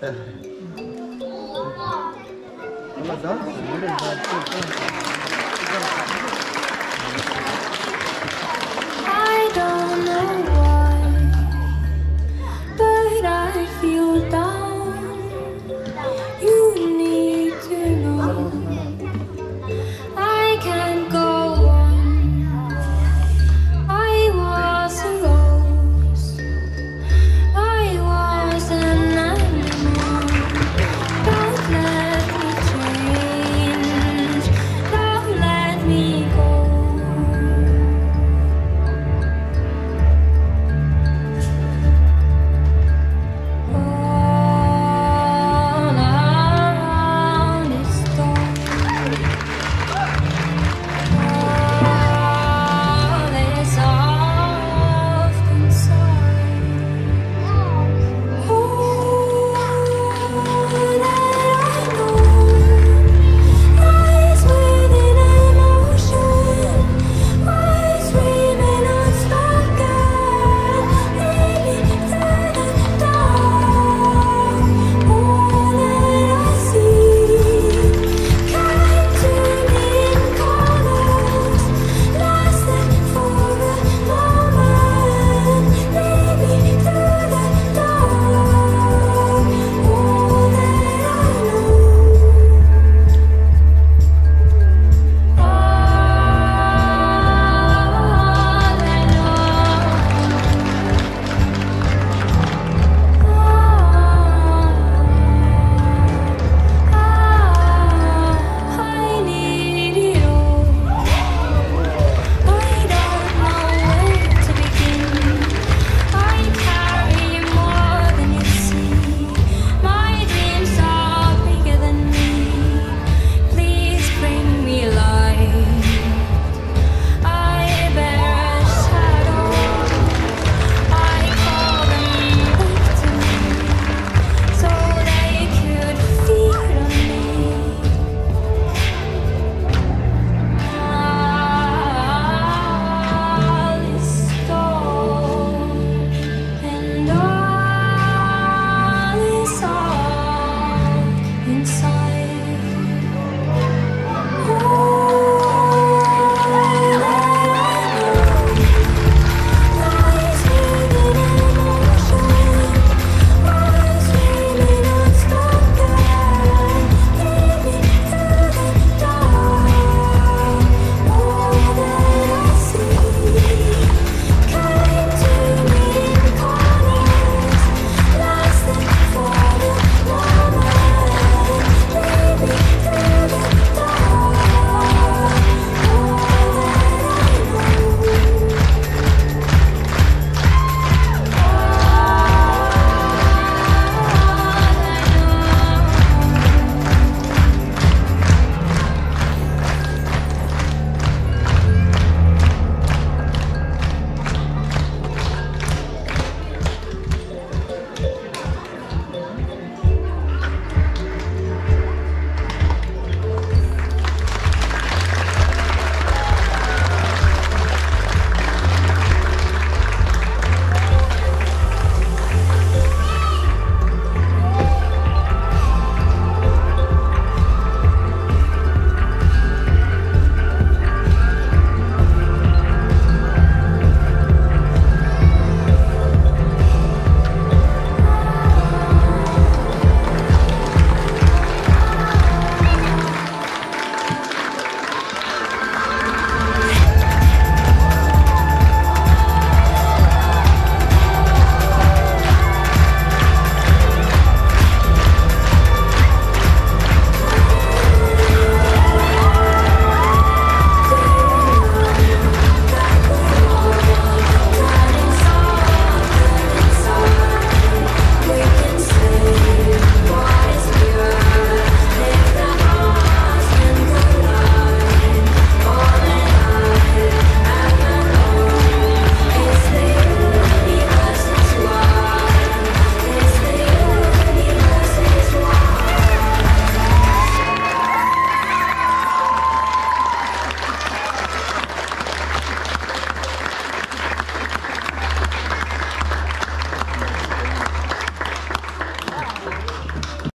哎，好们当时没他，